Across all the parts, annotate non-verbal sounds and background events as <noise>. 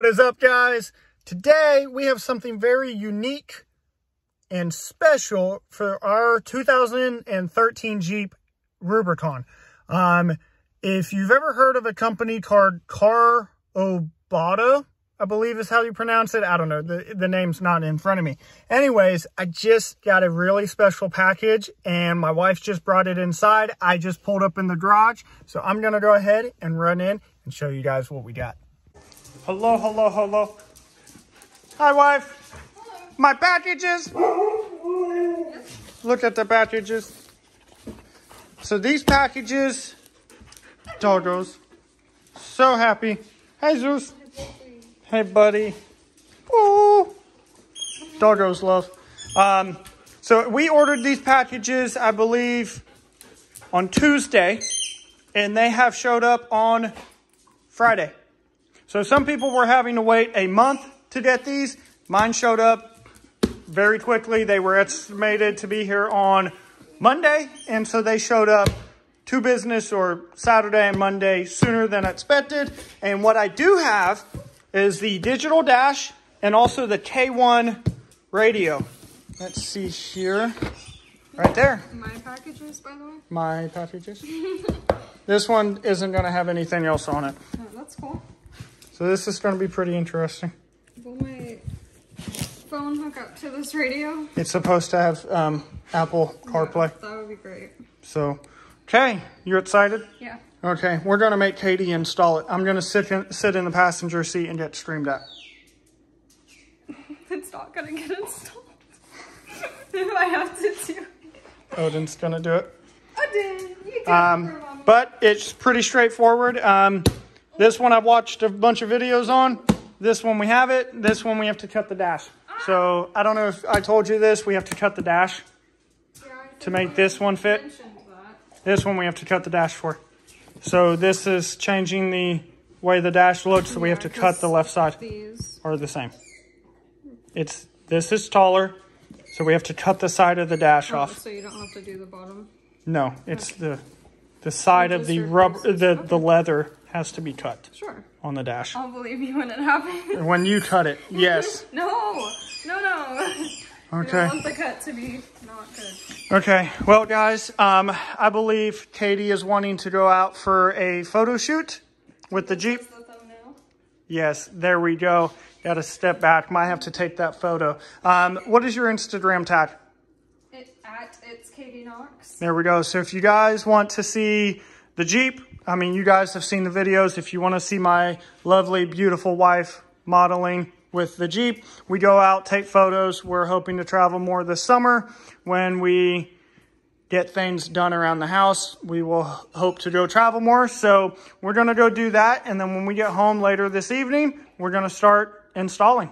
What is up, guys? Today we have something very unique and special for our 2013 Jeep Rubicon. Um, if you've ever heard of a company called Car Obata, I believe is how you pronounce it. I don't know. The, the name's not in front of me. Anyways, I just got a really special package and my wife just brought it inside. I just pulled up in the garage. So I'm going to go ahead and run in and show you guys what we got. Hello, hello, hello. Hi, wife. Hello. My packages. Look at the packages. So these packages, doggos, so happy. Hey, Zeus. Hey, buddy. Ooh. Doggos love. Um, so we ordered these packages, I believe, on Tuesday, and they have showed up on Friday. So some people were having to wait a month to get these. Mine showed up very quickly. They were estimated to be here on Monday, and so they showed up to business or Saturday and Monday sooner than expected. And what I do have is the digital dash and also the K1 radio. Let's see here. Right there. My packages, by the way? My packages. <laughs> this one isn't going to have anything else on it. Oh, that's cool. So this is going to be pretty interesting. Will my phone hook up to this radio? It's supposed to have um, Apple CarPlay. Yeah, that would be great. So, okay. You're excited? Yeah. Okay, we're going to make Katie install it. I'm going to sit in, sit in the passenger seat and get streamed at. <laughs> it's not going to get installed. <laughs> if I have to do Odin's going to do it. Odin, you um, But it's pretty straightforward. Um, this one I've watched a bunch of videos on. This one we have it. This one we have to cut the dash. So I don't know if I told you this. We have to cut the dash to make this one fit. This one we have to cut the dash for. So this is changing the way the dash looks, so we have to cut the left side. These are the same. It's This is taller, so we have to cut the side of the dash oh, off. So you don't have to do the bottom? No, it's okay. the the side of the rubber, the, okay. the leather has to be cut. Sure. On the dash. I'll believe you when it happens. When you cut it, <laughs> yes. no, no, no. <laughs> Okay. I want the cut to be not good. Okay. Well, guys, um, I believe Katie is wanting to go out for a photo shoot with the Jeep. The? Yes, there we go. Got to step back. Might have to take that photo. Um, what is your Instagram tag? It, at it's Katie Knox. There we go. So if you guys want to see the Jeep, I mean, you guys have seen the videos. If you want to see my lovely, beautiful wife modeling with the Jeep. We go out, take photos. We're hoping to travel more this summer when we get things done around the house. We will hope to go travel more. So we're going to go do that. And then when we get home later this evening, we're going to start installing.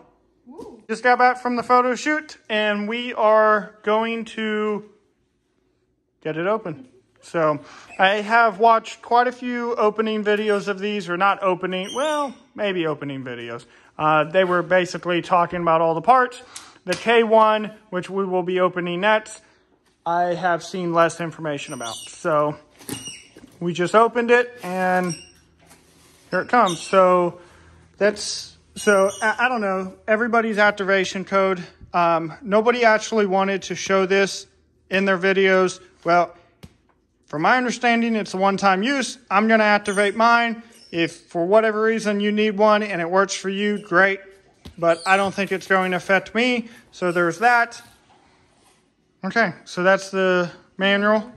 Ooh. Just got back from the photo shoot and we are going to get it open. So I have watched quite a few opening videos of these, or not opening, well, maybe opening videos. Uh, they were basically talking about all the parts. The K1, which we will be opening next, I have seen less information about. So we just opened it and here it comes. So that's, so I, I don't know, everybody's activation code. Um, nobody actually wanted to show this in their videos. Well, from my understanding, it's a one-time use. I'm going to activate mine. If for whatever reason you need one and it works for you, great. But I don't think it's going to affect me. So there's that. Okay, so that's the manual.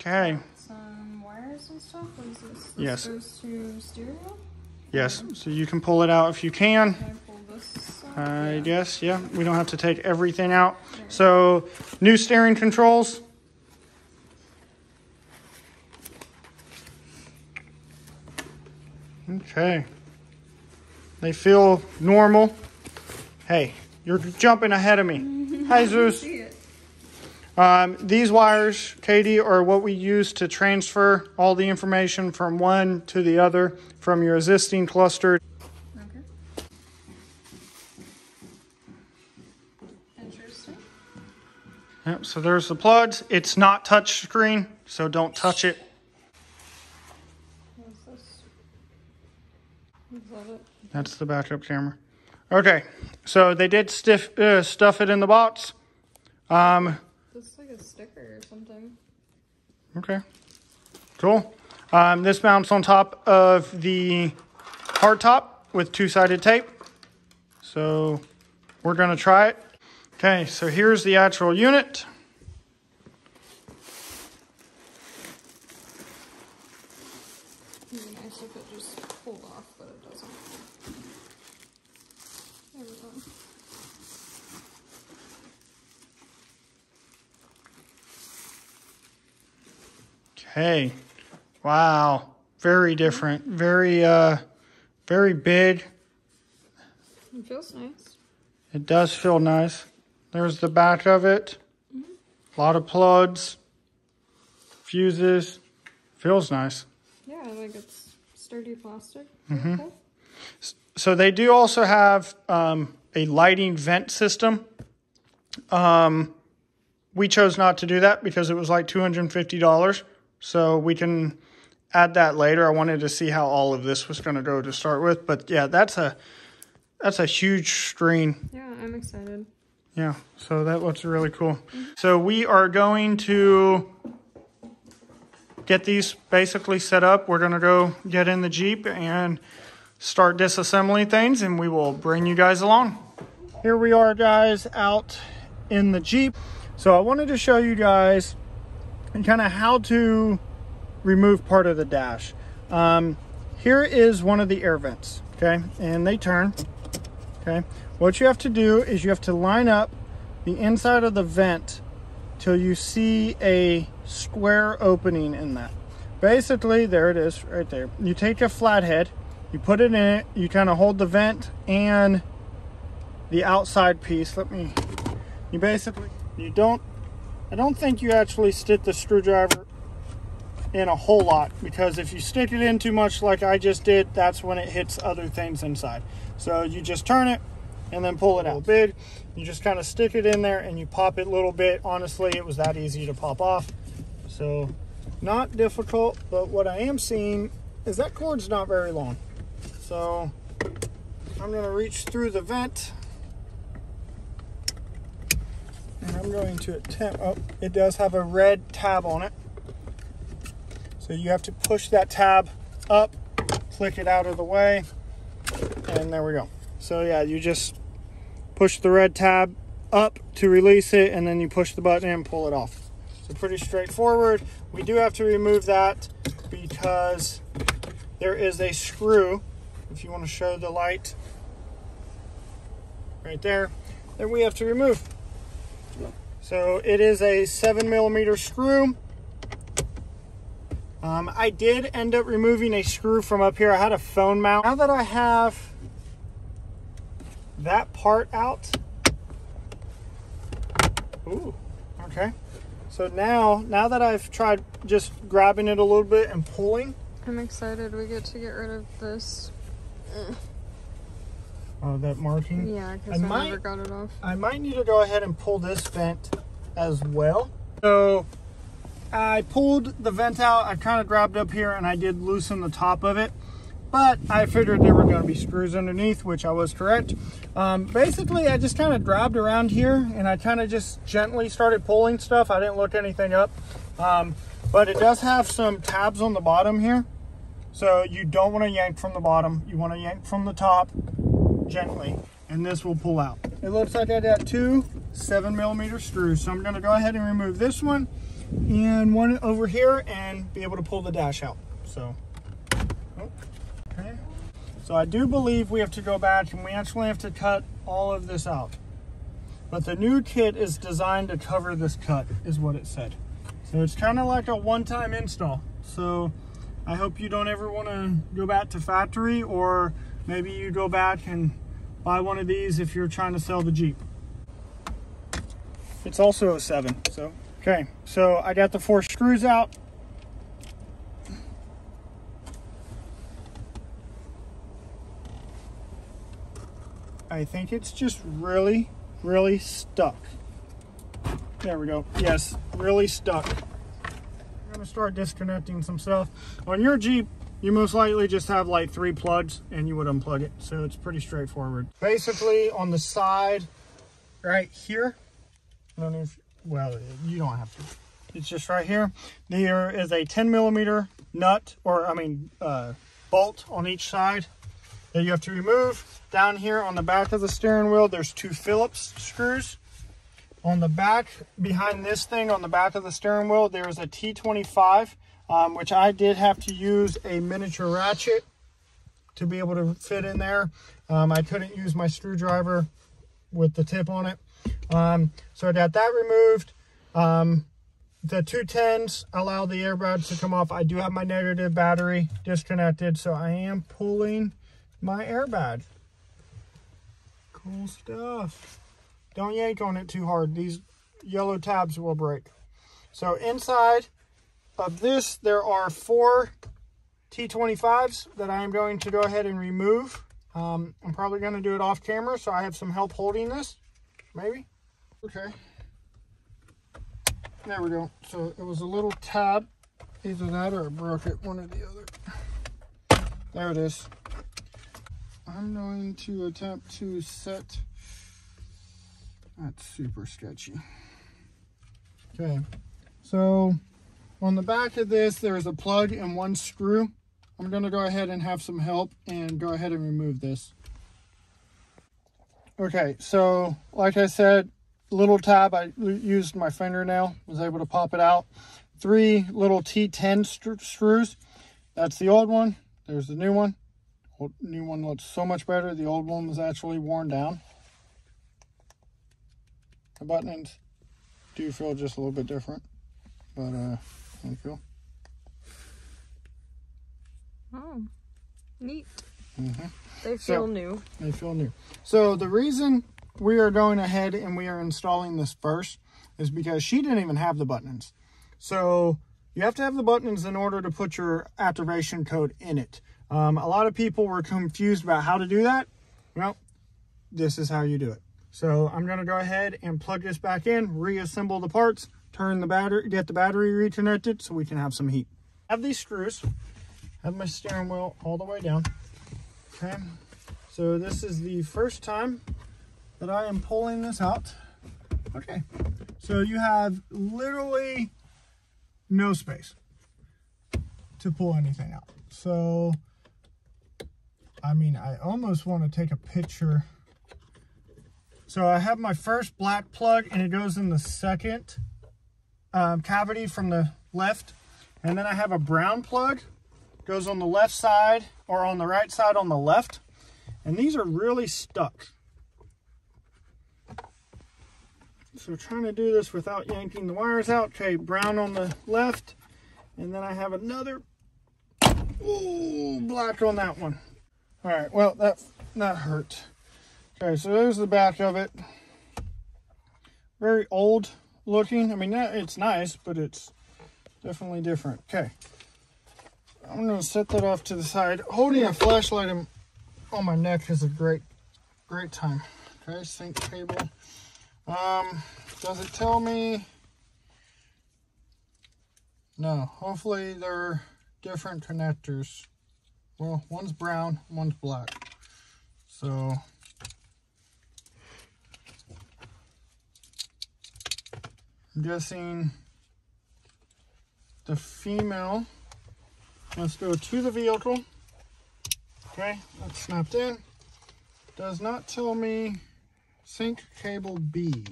Okay. Some wires and stuff. What is this? This yes. goes to stereo? Yes, so you can pull it out if you can. I yeah. guess, yeah. We don't have to take everything out. So, new steering controls. Okay. They feel normal. Hey, you're jumping ahead of me. <laughs> Hi, Zeus. Um, these wires, Katie, are what we use to transfer all the information from one to the other from your existing cluster. Okay. Interesting. Yep, so there's the plugs. It's not touch screen, so don't touch it. that it? That's the backup camera. Okay, so they did stiff, uh, stuff it in the box. Um, This is like a sticker or something. okay, cool. Um, this mounts on top of the hard top with two-sided tape. So we're gonna try it. Okay, so here's the actual unit. It'd be nice if it just pulled off, but it doesn't. There we go. Okay, wow, very different, very, uh, very big. It feels nice. It does feel nice. There's the back of it. A lot of plugs, fuses. Feels nice. Yeah, I like it's sturdy plastic. Mm-hmm. Cool. So they do also have um, a lighting vent system. Um, we chose not to do that because it was like $250. So we can add that later. I wanted to see how all of this was going to go to start with. But yeah, that's a that's a huge screen. Yeah, I'm excited. Yeah, so that looks really cool. So we are going to get these basically set up. We're going to go get in the Jeep and start disassembling things and we will bring you guys along. Here we are guys out in the Jeep. So I wanted to show you guys kind of how to remove part of the dash. Um, here is one of the air vents, okay? And they turn, okay? What you have to do is you have to line up the inside of the vent till you see a square opening in that. Basically, there it is right there. You take a flathead, you put it in it, you kind of hold the vent and the outside piece. Let me, you basically, you don't, I don't think you actually stick the screwdriver in a whole lot because if you stick it in too much like I just did, that's when it hits other things inside. So you just turn it and then pull it out. Big, you just kind of stick it in there and you pop it a little bit. Honestly, it was that easy to pop off. So not difficult, but what I am seeing is that cord's not very long. So I'm gonna reach through the vent and I'm going to attempt, oh, it does have a red tab on it. So you have to push that tab up, click it out of the way, and there we go. So yeah, you just push the red tab up to release it, and then you push the button and pull it off. So pretty straightforward. We do have to remove that because there is a screw, if you want to show the light, right there, that we have to remove. So it is a seven millimeter screw. Um, I did end up removing a screw from up here. I had a phone mount. Now that I have that part out, ooh, okay. So now, now that I've tried just grabbing it a little bit and pulling, I'm excited we get to get rid of this. oh, that marking. Yeah, I because I, might- never got it off. I might need to go ahead and pull this vent as well. So I pulled the vent out, I kind of grabbed up here and I did loosen the top of it. But I figured there were going to be screws underneath, which I was correct. Um, basically, I just kind of grabbed around here and I kind of just gently started pulling stuff. I didn't look anything up. Um, but it does have some tabs on the bottom here. So you don't want to yank from the bottom. You want to yank from the top gently and this will pull out. It looks like I got two seven millimeter screws. So I'm gonna go ahead and remove this one and one over here and be able to pull the dash out. So, okay. So I do believe we have to go back and we actually have to cut all of this out. But the new kit is designed to cover this cut is what it said. So it's kind of like a one-time install. So I hope you don't ever want to go back to factory or maybe you go back and buy one of these if you're trying to sell the Jeep. It's also a seven, so. Okay, so I got the four screws out. I think it's just really, really stuck. There we go. Yes, really stuck. I'm gonna start disconnecting some stuff. On your Jeep, you most likely just have like three plugs and you would unplug it. So it's pretty straightforward. Basically on the side right here, I don't know if, well, you don't have to. It's just right here. There is a 10 millimeter nut or I mean uh, bolt on each side that you have to remove. Down here on the back of the steering wheel, there's two Phillips screws. On the back, behind this thing, on the back of the steering wheel, there is a T25, um, which I did have to use a miniature ratchet to be able to fit in there. Um, I couldn't use my screwdriver with the tip on it. Um, so I got that removed. Um, the 210s allow the airbags to come off. I do have my negative battery disconnected, so I am pulling my airbag. Cool stuff. Don't yank on it too hard. These yellow tabs will break. So inside of this, there are four T25s that I am going to go ahead and remove. Um, I'm probably going to do it off camera, so I have some help holding this. Maybe. Okay. There we go. So it was a little tab. Either that or I broke it, one or the other. There it is. I'm going to attempt to set, that's super sketchy. Okay, so on the back of this, there's a plug and one screw. I'm gonna go ahead and have some help and go ahead and remove this. Okay, so like I said, little tab, I used my fingernail, was able to pop it out. Three little T10 st screws. That's the old one. There's the new one new one looks so much better. The old one was actually worn down. The buttons do feel just a little bit different, but uh, you feel? Oh, neat. Mm -hmm. They feel so, new. They feel new. So the reason we are going ahead and we are installing this first is because she didn't even have the buttons. So you have to have the buttons in order to put your activation code in it. Um, a lot of people were confused about how to do that. Well, this is how you do it. So I'm going to go ahead and plug this back in, reassemble the parts, turn the battery, get the battery reconnected so we can have some heat. I have these screws, have my steering wheel all the way down. Okay, so this is the first time that I am pulling this out. Okay, so you have literally no space to pull anything out. So I mean, I almost want to take a picture. So I have my first black plug and it goes in the second um, cavity from the left. And then I have a brown plug, goes on the left side or on the right side on the left. And these are really stuck. So trying to do this without yanking the wires out. Okay, brown on the left. And then I have another, ooh, black on that one. All right, well, that, that hurt. Okay, so there's the back of it. Very old looking. I mean, it's nice, but it's definitely different. Okay. I'm to set that off to the side. Holding a flashlight on my neck is a great, great time. Okay, sync cable. Um, does it tell me? No, hopefully they're different connectors. Well, one's brown, one's black. So I'm guessing the female must go to the vehicle. Okay, that's snapped in. Does not tell me sync cable B.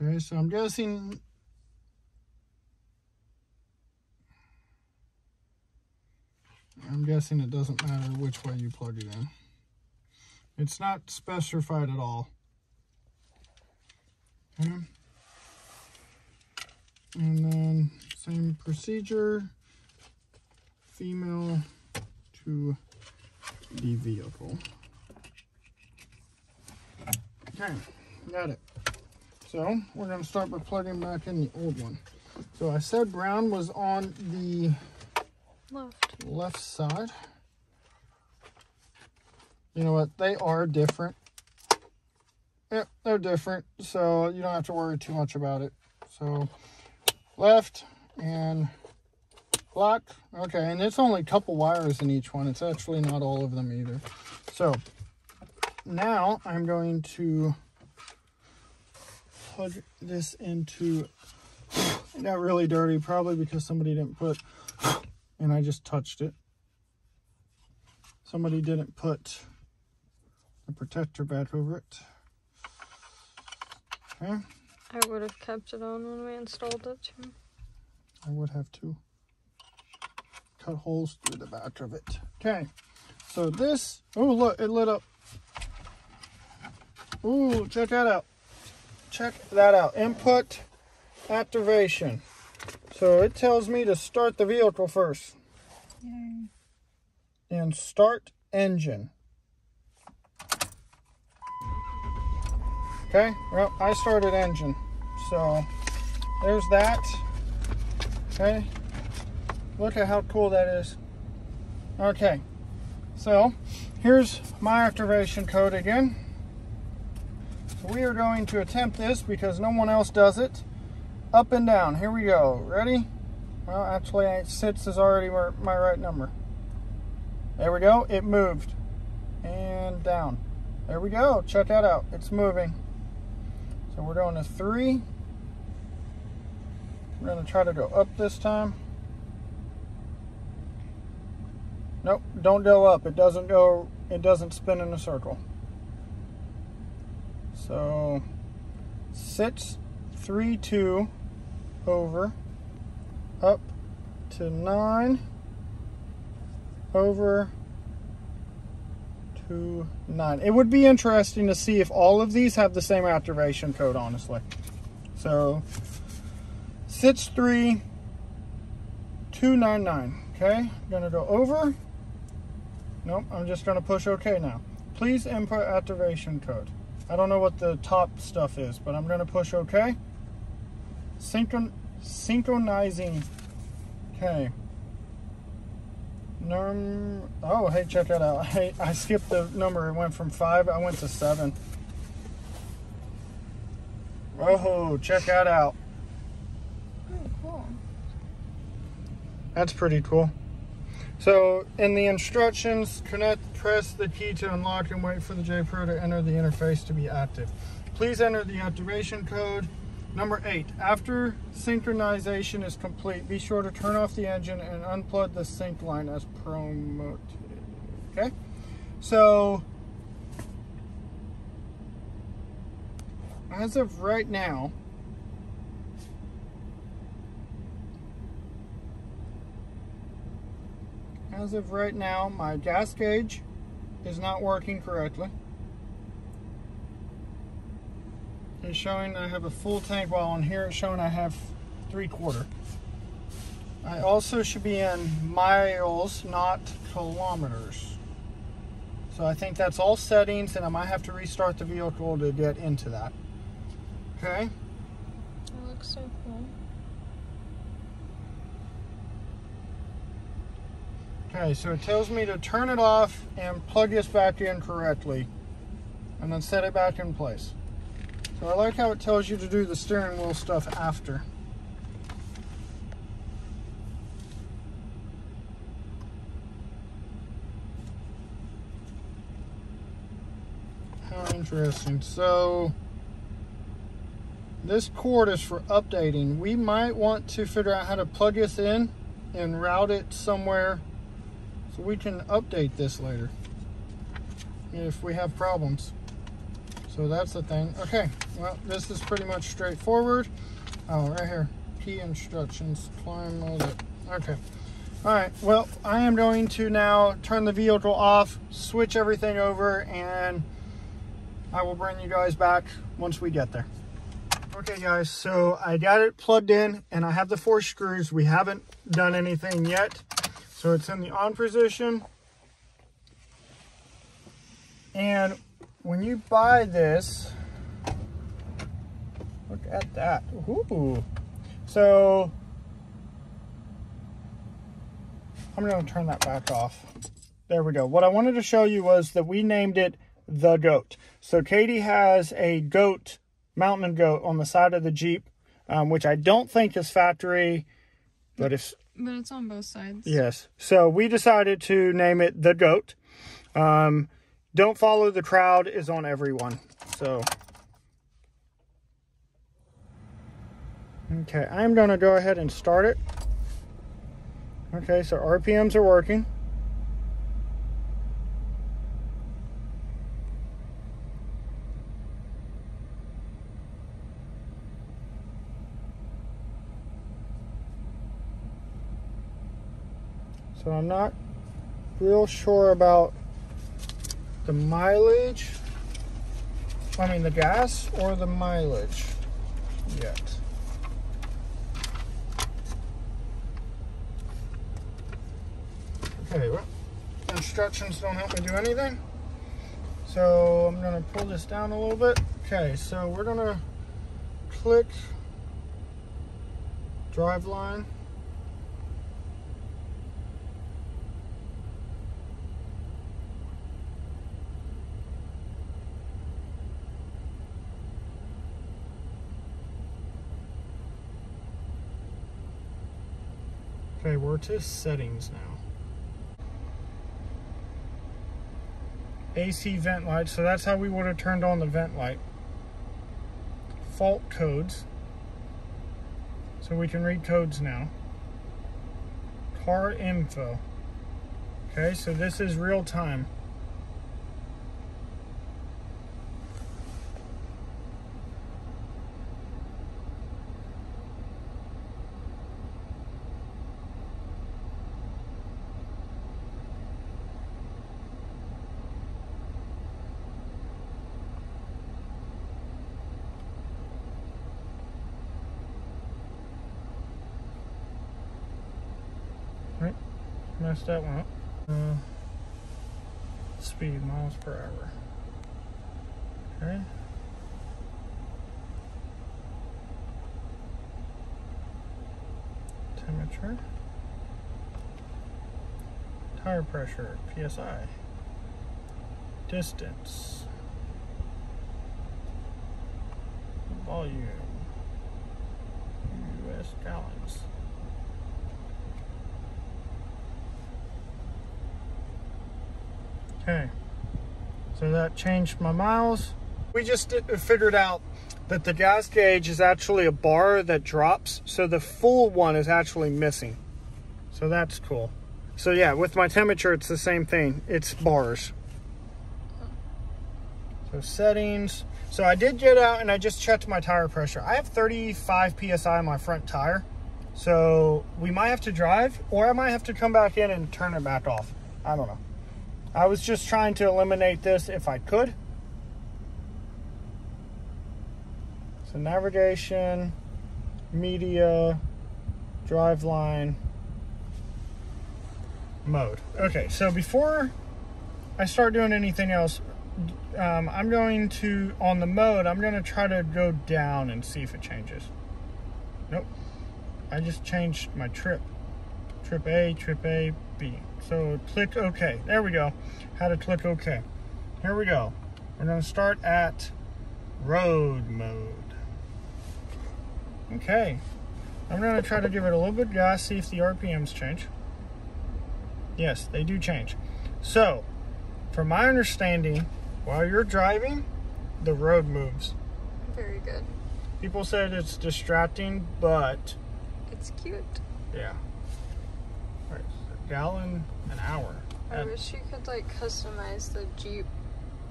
Okay, so I'm guessing I'm guessing it doesn't matter which way you plug it in. It's not specified at all. Okay. And then same procedure, female to the vehicle. Okay, got it. So we're gonna start by plugging back in the old one. So I said brown was on the left. Left side. You know what? They are different. Yep, they're different. So you don't have to worry too much about it. So left and locked. Okay, and it's only a couple wires in each one. It's actually not all of them either. So now I'm going to plug this into, it got really dirty, probably because somebody didn't put, and I just touched it. Somebody didn't put the protector back over it. Okay, I would have kept it on when we installed it too. I would have to cut holes through the back of it. Okay, so this, oh look, it lit up. Ooh, check that out. Check that out. Input activation. So it tells me to start the vehicle first. Yay. And start engine. Okay, well, I started engine. So there's that. Okay, look at how cool that is. Okay, so here's my activation code again. So we are going to attempt this because no one else does it. Up and down, here we go. Ready? Well, actually, six is already my right number. There we go, it moved. And down. There we go, check that out, it's moving. So we're going to three. We're going to try to go up this time. Nope, don't go up. It doesn't go, it doesn't spin in a circle. So six, three, two, over, up to nine, over to nine. It would be interesting to see if all of these have the same activation code, honestly. So six, three, two, nine, nine. Okay, I'm gonna go over. Nope, I'm just gonna push OK now. Please input activation code. I don't know what the top stuff is, but I'm going to push OK. Synchron synchronizing. Okay. Num oh, hey, check that out. <laughs> I, I skipped the number. It went from 5. I went to 7. Whoa, check that out. Oh, cool. That's pretty cool. So in the instructions, connect, press the key to unlock and wait for the J-Pro to enter the interface to be active. Please enter the activation code. Number eight, after synchronization is complete, be sure to turn off the engine and unplug the sync line as promoted. Okay, so as of right now, as of right now, my gas gauge is not working correctly. It's showing I have a full tank while on here it's showing I have three quarter. I also should be in miles, not kilometers. So I think that's all settings and I might have to restart the vehicle to get into that. Okay. That looks so cool. Okay, so it tells me to turn it off and plug this back in correctly and then set it back in place. So I like how it tells you to do the steering wheel stuff after. How interesting. So this cord is for updating. We might want to figure out how to plug this in and route it somewhere so we can update this later if we have problems. So that's the thing. Okay, well, this is pretty much straightforward. Oh, right here, key instructions, climb mode. Okay. All right, well, I am going to now turn the vehicle off, switch everything over, and I will bring you guys back once we get there. Okay, guys, so I got it plugged in, and I have the four screws. We haven't done anything yet. So it's in the on position. And when you buy this, look at that. Ooh. So I'm going to turn that back off. There we go. What I wanted to show you was that we named it the goat. So Katie has a goat, mountain goat on the side of the Jeep, um, which I don't think is factory, but if But it's on both sides. Yes. So we decided to name it the goat. Um, don't follow the crowd is on everyone. So. Okay, I'm going to go ahead and start it. Okay, so RPMs are working. I'm not real sure about the mileage. I mean the gas or the mileage yet. Okay, well, instructions don't help me do anything. So I'm gonna pull this down a little bit. Okay, so we're gonna click drive line. We're to settings now. AC vent light, so that's how we would have turned on the vent light. Fault codes, so we can read codes now. Car info. Okay, so this is real time. Right, messed that one. Uh, speed, miles per hour. Okay. Temperature. Tire pressure, PSI. Distance. Volume. US gallons. Okay, so that changed my miles. We just figured out that the gas gauge is actually a bar that drops, so the full one is actually missing. So that's cool. So yeah, with my temperature, it's the same thing. It's bars. So settings. So I did get out and I just checked my tire pressure. I have 35 PSI on my front tire. So we might have to drive or I might have to come back in and turn it back off. I don't know. I was just trying to eliminate this if I could. So navigation, media, driveline, mode. Okay, so before I start doing anything else, um, I'm going to, on the mode, I'm going to try to go down and see if it changes. Nope. I just changed my trip. Trip A, trip A, B. So click OK. There we go. How to click OK. Here we go. We're going to start at road mode. Okay. I'm going to try to give it a little bit of gas, see if the RPMs change. Yes, they do change. So, from my understanding, while you're driving, the road moves. Very good. People said it's distracting, but It's cute. yeah. Gallon an hour. I And- wish you could like customize the Jeep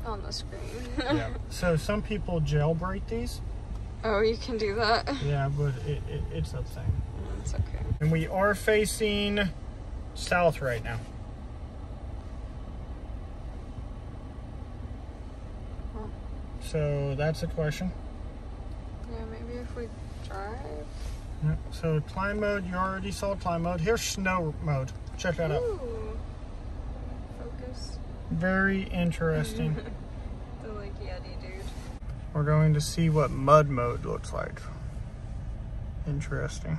on the screen. <laughs> yeah. So some people jailbreak these. oh, you can do that. Yeah, but it, it, it's a thing. It's okay. And we are facing south right now. Huh. So that's a question. Yeah, maybe if we drive. Yeah, So climb mode, you already saw climb mode. Here's snow mode. Check that out. Focus. Very interesting. <laughs> The like Yeti dude. We're going to see what mud mode looks like. Interesting.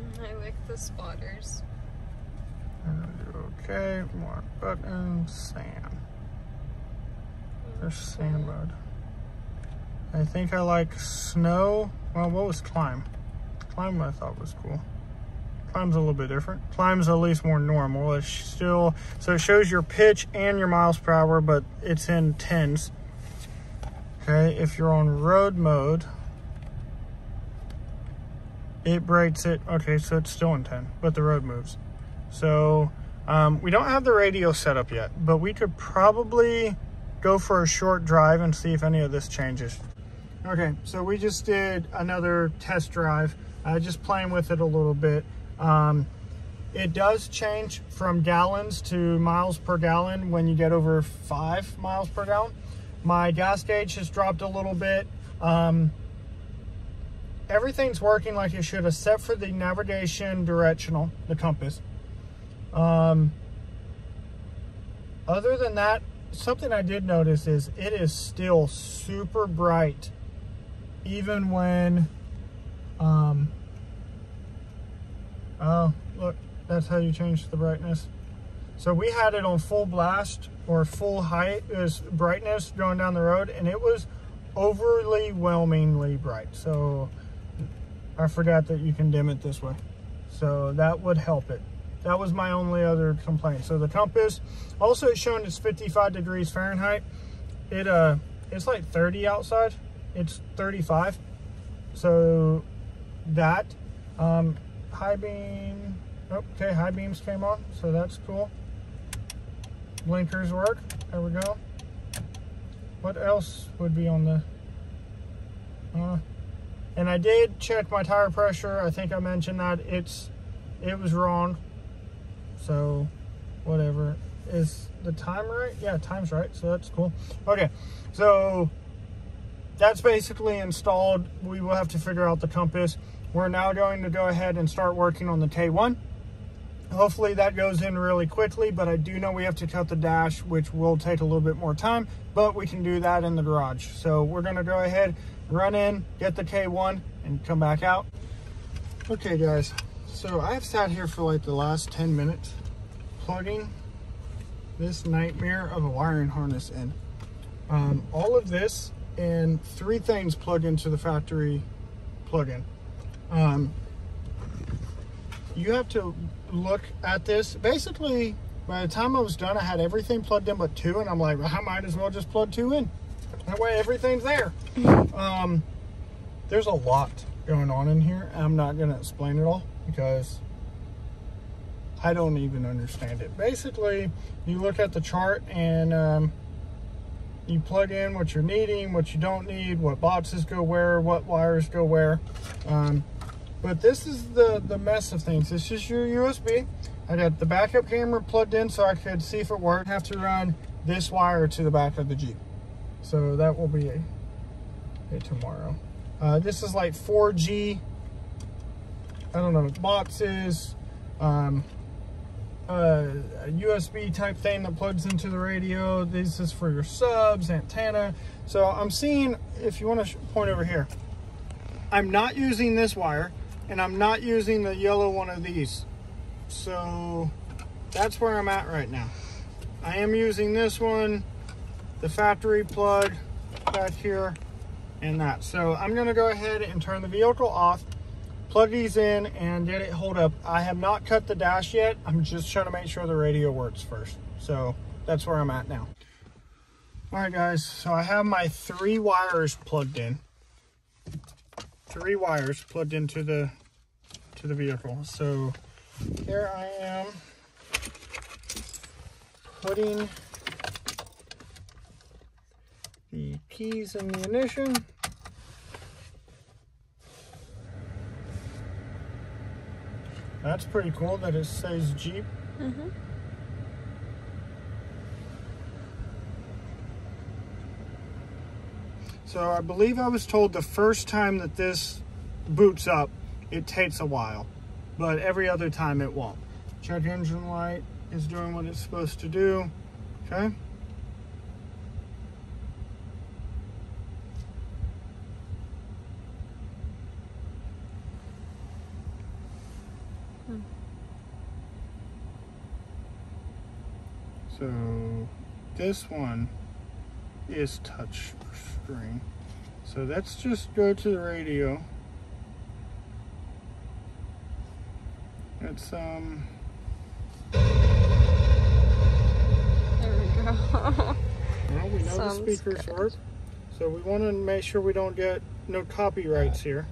Mm, I like the spotters. I'm gonna do okay, more buttons, sand. There's sand mode. I think I like snow. Well, what was climb? Climb I thought was cool. Climb's a little bit different. Climb's at least more normal. It's still, so it shows your pitch and your miles per hour, but it's in tens. Okay, if you're on road mode, it breaks it. Okay, so it's still in 10, but the road moves. So um, we don't have the radio set up yet, but we could probably go for a short drive and see if any of this changes. Okay, so we just did another test drive, uh, just playing with it a little bit. Um, it does change from gallons to miles per gallon when you get over five miles per gallon. My gas gauge has dropped a little bit. Um, everything's working like it should, except for the navigation directional, the compass. Um, other than that, something I did notice is it is still super bright, even when, um, oh, look, that's how you change the brightness. So we had it on full blast or full height is brightness going down the road and it was overly whelmingly bright. So I forgot that you can dim it this way. So that would help it. That was my only other complaint. So the compass, also it's showing it's 55 degrees Fahrenheit. It uh, It's like 30 outside. It's 35. So that, um, high beam, okay, high beams came on. So that's cool. Blinkers work. There we go. What else would be on the, uh, and I did check my tire pressure. I think I mentioned that it's it was wrong. So whatever. Is the time right? Yeah, time's right. So that's cool. Okay. So that's basically installed. We will have to figure out the compass. We're now going to go ahead and start working on the K1. Hopefully that goes in really quickly, but I do know we have to cut the dash, which will take a little bit more time, but we can do that in the garage. So we're gonna go ahead, run in, get the K1, and come back out. Okay guys, so I've sat here for like the last 10 minutes plugging this nightmare of a wiring harness in. Um, all of this and three things plug into the factory plug-in. Um, you have to look at this. Basically, by the time I was done, I had everything plugged in but two, and I'm like, well, I might as well just plug two in. That way everything's there. Um, there's a lot going on in here. I'm not going to explain it all because I don't even understand it. Basically, you look at the chart and um, you plug in what you're needing, what you don't need, what boxes go where, what wires go where. Um, but this is the, the mess of things. This is your USB. I got the backup camera plugged in so I could see if it worked. I have to run this wire to the back of the Jeep. So that will be a, a tomorrow. Uh, this is like 4G, I don't know, boxes, um, uh, a USB type thing that plugs into the radio. This is for your subs, antenna. So I'm seeing, if you want to point over here, I'm not using this wire and I'm not using the yellow one of these. So that's where I'm at right now. I am using this one, the factory plug back here, and that. So I'm gonna go ahead and turn the vehicle off, plug these in, and get it hold up. I have not cut the dash yet. I'm just trying to make sure the radio works first. So that's where I'm at now. All right, guys, so I have my three wires plugged in three wires plugged into the to the vehicle. So here I am putting the keys in the ignition. That's pretty cool that it says Jeep. Mm -hmm. So I believe I was told the first time that this boots up, it takes a while, but every other time it won't. Check engine light is doing what it's supposed to do, okay? Hmm. So this one is touch screen. So let's just go to the radio. It's um. There we go. Well, we know Sounds the speakers good. work, so we want to make sure we don't get no copyrights here.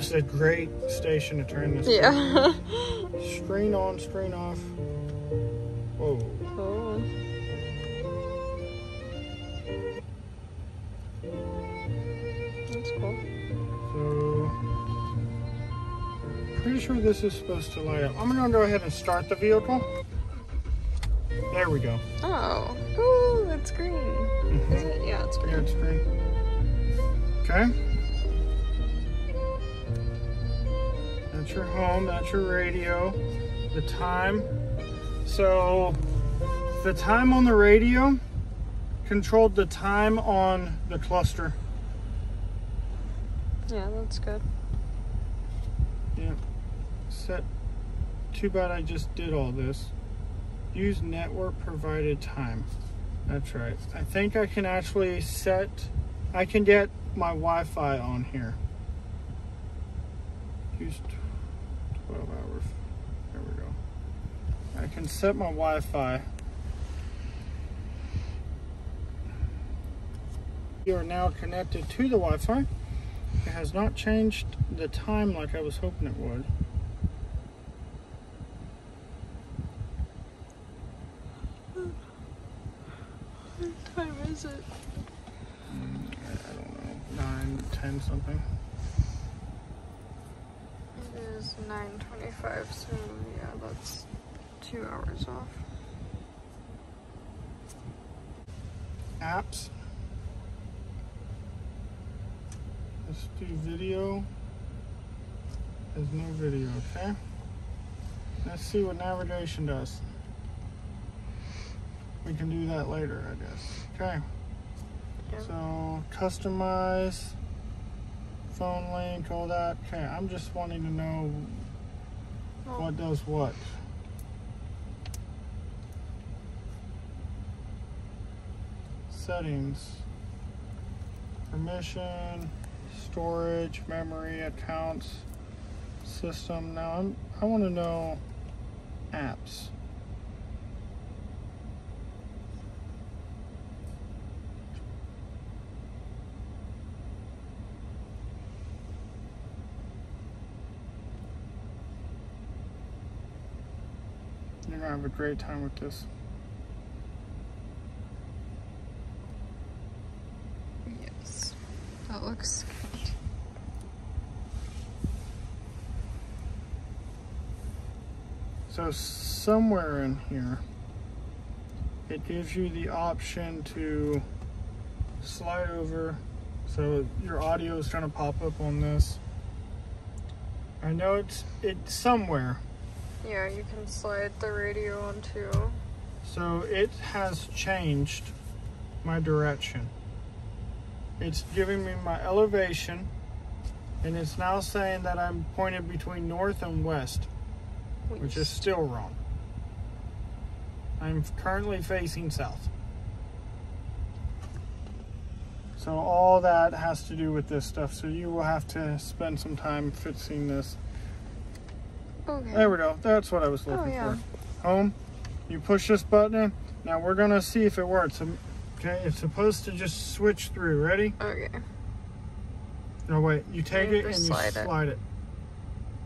Was a great station to turn this. yeah. <laughs> Screen on, screen off. Whoa. oh. That's cool. So, pretty sure this is supposed to light up. I'm gonna go ahead and start the vehicle. There we go. Oh. Ooh, it's green. Mm-hmm. Is it? Yeah, it's Yeah, green. it's green. Okay. That's your home, that's your radio, the time. So, the time on the radio controlled the time on the cluster. Yeah, that's good. Yeah. Set. Too bad I just did all this. Use network provided time. That's right. I think I can actually set. I can get my Wi Fi on here. Use 12 hours. There we go. I can set my Wi Fi. You are now connected to the Wi Fi. It has not changed the time like I was hoping it would. What time is it? I I don't know, nine, ten something. Is 9.25, so yeah, that's two hours off. Apps. Let's do video. There's no video, okay? Let's see what navigation does. We can do that later, I guess. Okay. Yeah. So customize, phone link, all that. Okay, I'm just wanting to know Well, what does what. Settings, permission, storage, memory, accounts, system. Now I'm, I want to know apps. You're gonna have a great time with this. Yes. That looks good. So somewhere in here, it gives you the option to slide over. So your audio is going to pop up on this. I know it's it's somewhere. Yeah, you can slide the radio on too. So it has changed my direction. It's giving me my elevation, and it's now saying that I'm pointed between north and west, which is still wrong. I'm currently facing south. So all that has to do with this stuff. So you will have to spend some time fixing this. Okay. There we go. That's what I was Oh, looking yeah. for. Home. You push this button in. Now we're gonna see if it works. Um, Okay, it's supposed to just switch through. Ready? Okay. No, wait. You take You it and just you slide it. slide it.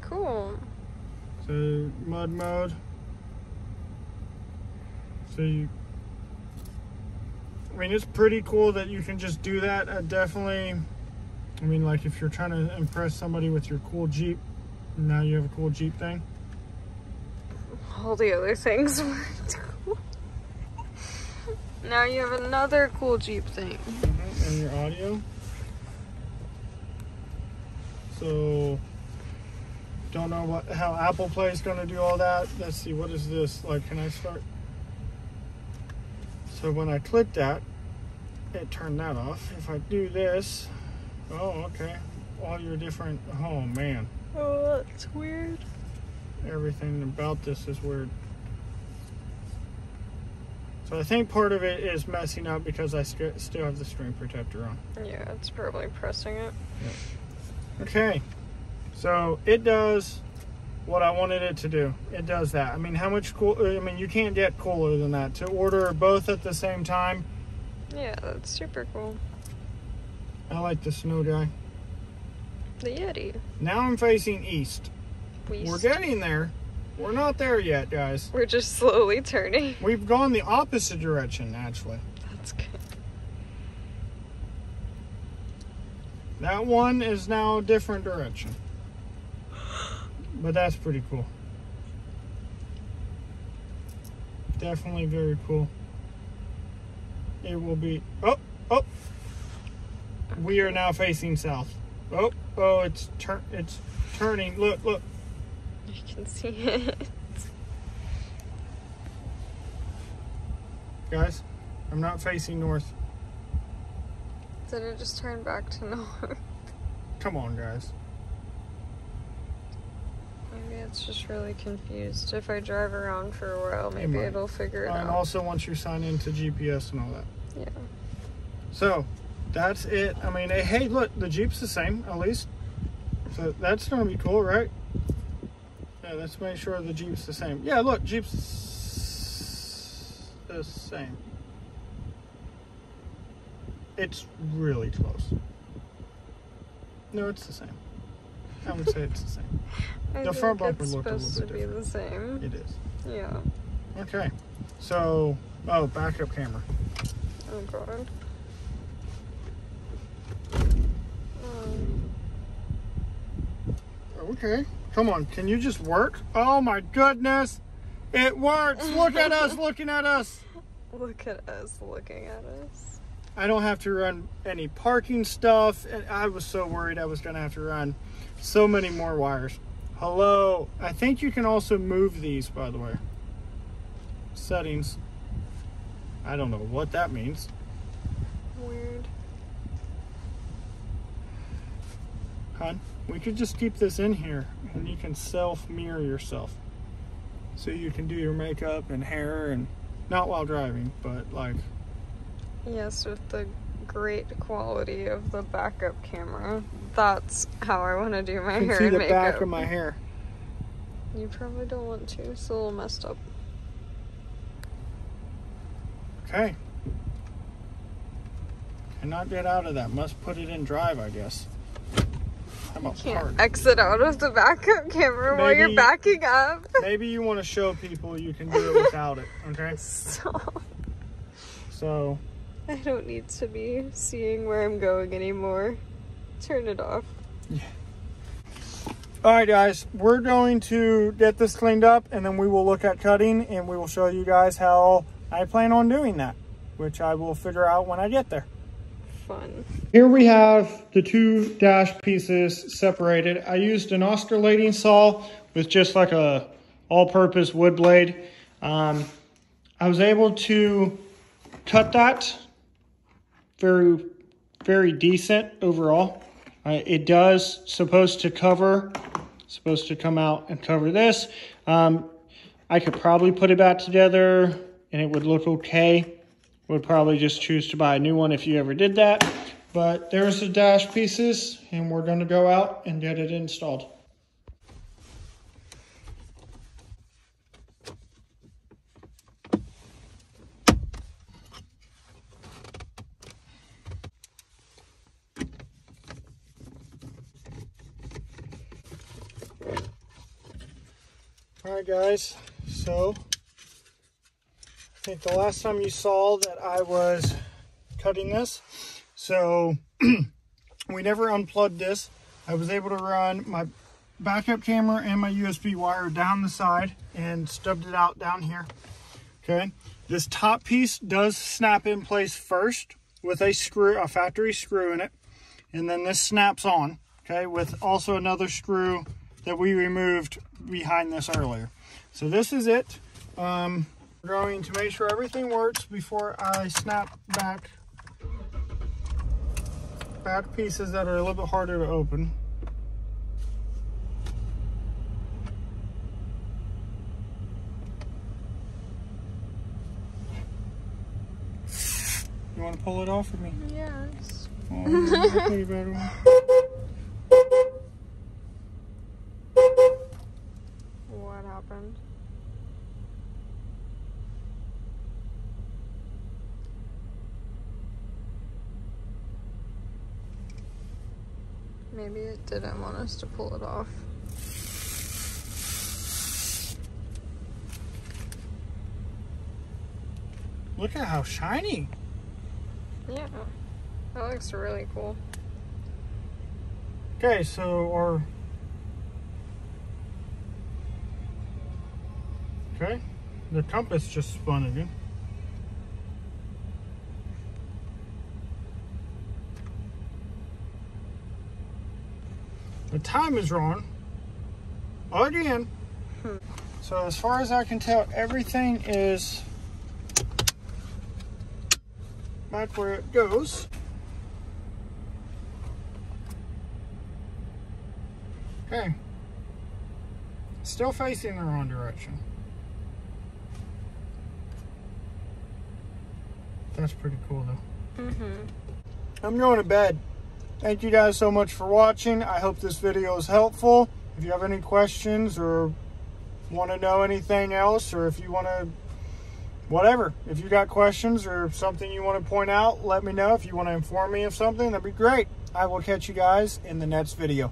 Cool. So mud mode. So you. I mean, it's pretty cool that you can just do that. Uh, definitely. I mean, like if you're trying to impress somebody with your cool Jeep, now you have a cool Jeep thing. All the other things weren't cool. now you have another cool Jeep thing. Mhm, and your audio. So don't know what how Apple Play is going to do all that. Let's see what is this like. Can I start? So when I click that, it turned that off. If I do this, oh okay, all your different. Oh man, Oh, that's weird. everything about this is weird. So I think part of it is messing up because I st still have the screen protector on. Yeah, it's probably pressing it. Yeah. Okay, so it does what I wanted it to do. It does that. I mean, how much cool? Uh, I mean, you can't get cooler than that. To order both at the same time, Yeah, that's super cool. I like the snow guy. The Yeti. Now I'm facing east. We We're getting there. We're not there yet, guys. We're just slowly turning. We've gone the opposite direction, actually. That's good. That one is now a different direction. But that's pretty cool. Definitely very cool. It will be. Oh, oh. We are now facing south. Oh, oh, it's turn. It's turning. Look, look. You can see it. Guys, I'm not facing north. Did it just turn back to <laughs> north. Come on, guys. Maybe it's just really confused. If I drive around for a while, maybe might. it'll figure it And out. And also, once you sign into GPS and all that. Yeah. So that's it. I mean, hey, look, the Jeep's the same at least. So that's gonna be cool, right? Yeah, let's make sure the Jeep's the same. Yeah, look, Jeep's the same. It's really close. No, it's the same. I would say it's the same. <laughs> The front bumper it's looked a little supposed bit to be the same. It is. Yeah. Okay. So, oh, backup camera. Oh god. Um, Okay. Come on. Can you just work? Oh my goodness. It works. Look at us <laughs> looking at us. look at us looking at us. I don't have to run any parking stuff. And I was so worried I was going to have to run so many more wires. Hello. I think you can also move these, by the way. Settings. I don't know what that means. Weird. Hon, we could just keep this in here and you can self mirror yourself. So you can do your makeup and hair and not while driving, but like Yes, with the great quality of the backup camera. That's how I want to do my you can hair see the makeup. back of my hair. You probably don't want to. It's a little messed up. Okay. Cannot get out of that. Must put it in drive, I guess. Can't exit out of the backup camera while you're backing up. Maybe you want to show people you can do it <laughs> without it, okay? Stop. So, I don't need to be seeing where I'm going anymore. Turn it off. all right, guys, we're going to get this cleaned up and then we will look at cutting and we will show you guys how I plan on doing that, which I will figure out when I get there. Fun. Here we have the two dash pieces separated. I used an oscillating saw with just like a all-purpose wood blade. Um, I was able to cut that very, very decent overall. Uh, it does supposed to cover, supposed to come out and cover this. Um, I could probably put it back together and it would look okay would probably just choose to buy a new one if you ever did that. But there's the dash pieces and we're gonna go out and get it installed. All right guys, so I think the last time you saw that I was cutting this, so <clears throat> we never unplugged this. I was able to run my backup camera and my USB wire down the side and stubbed it out down here. Okay, this top piece does snap in place first with a screw, a factory screw in it, and then this snaps on. Okay, with also another screw that we removed behind this earlier. So this is it. Um, we're going to make sure everything works before I snap back back pieces that are a little bit harder to open. You want to pull it off for me? Yes. Oh, pretty <laughs> better one. What happened? Maybe it didn't want us to pull it off. Look at how shiny. Yeah. That looks really cool. Okay, so our okay, the compass just spun again. The time is wrong again. Hmm. So as far as I can tell, everything is back where it goes. Okay. Still facing the wrong direction. That's pretty cool though. Mm-hmm. I'm going to bed. Thank you guys so much for watching. I hope this video is helpful. If you have any questions or want to know anything else or if you want to whatever if you got questions or something you want to point out let me know if you want to inform me of something that'd be great i will catch you guys in the next video